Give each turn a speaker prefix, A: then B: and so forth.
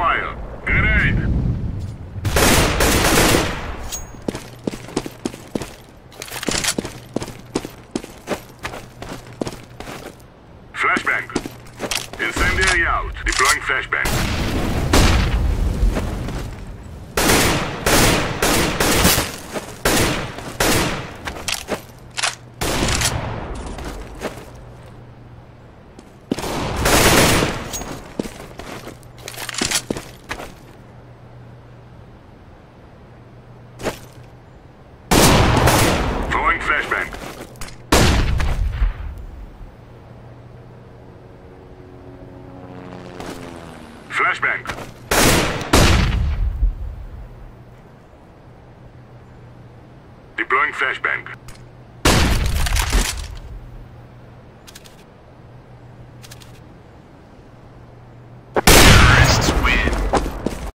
A: fire. Grenade. Flashbang. Incendiary out. Deploying flashbang. Throwing flashbang. Flashbang. Deploying flashbang.